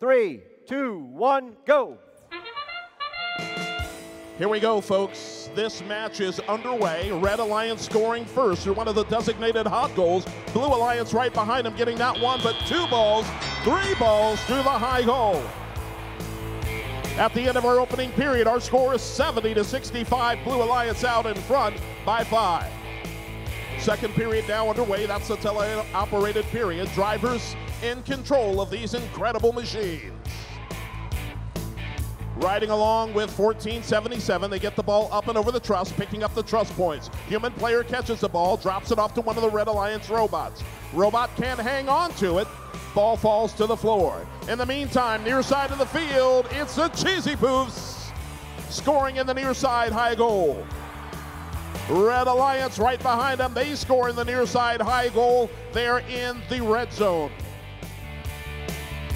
Three, two, one, go. Here we go, folks. This match is underway. Red Alliance scoring first through one of the designated hot goals. Blue Alliance right behind them, getting not one, but two balls, three balls through the high goal. At the end of our opening period, our score is 70 to 65. Blue Alliance out in front by five. Second period now underway. That's the tele-operated period. Drivers in control of these incredible machines. Riding along with 1477, they get the ball up and over the truss, picking up the truss points. Human player catches the ball, drops it off to one of the Red Alliance robots. Robot can't hang on to it. Ball falls to the floor. In the meantime, near side of the field, it's the Cheesy Poofs scoring in the near side high goal. Red Alliance right behind them. They score in the near side high goal. They're in the red zone.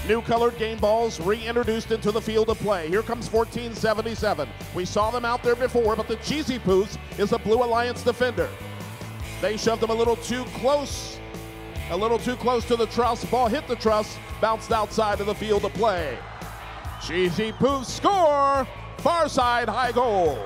New colored game balls reintroduced into the field of play. Here comes 1477. We saw them out there before, but the Cheesy Poofs is a Blue Alliance defender. They shoved them a little too close, a little too close to the truss. Ball hit the truss, bounced outside of the field of play. Cheesy Poofs score, far side high goal.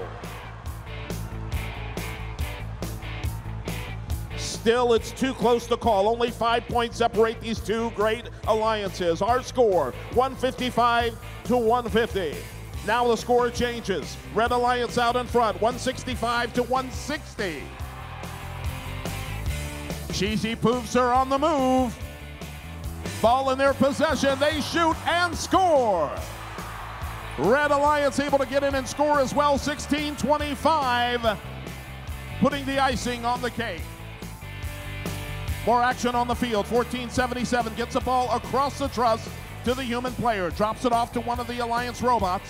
Still, it's too close to call. Only five points separate these two great alliances. Our score 155 to 150. Now the score changes. Red Alliance out in front, 165 to 160. Cheesy Poofs are on the move. Ball in their possession. They shoot and score. Red Alliance able to get in and score as well, 16 25, putting the icing on the cake. More action on the field. 1477 gets the ball across the truss to the human player. Drops it off to one of the Alliance robots.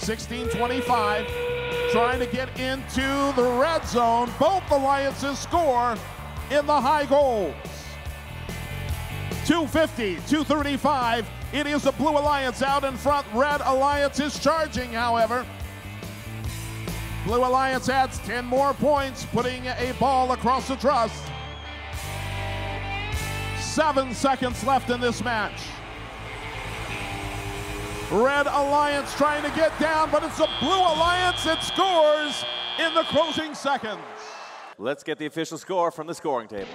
1625 trying to get into the red zone. Both alliances score in the high goals. 250, 235. It is the Blue Alliance out in front. Red Alliance is charging, however. Blue Alliance adds 10 more points, putting a ball across the truss. Seven seconds left in this match. Red Alliance trying to get down, but it's the Blue Alliance that scores in the closing seconds. Let's get the official score from the scoring table.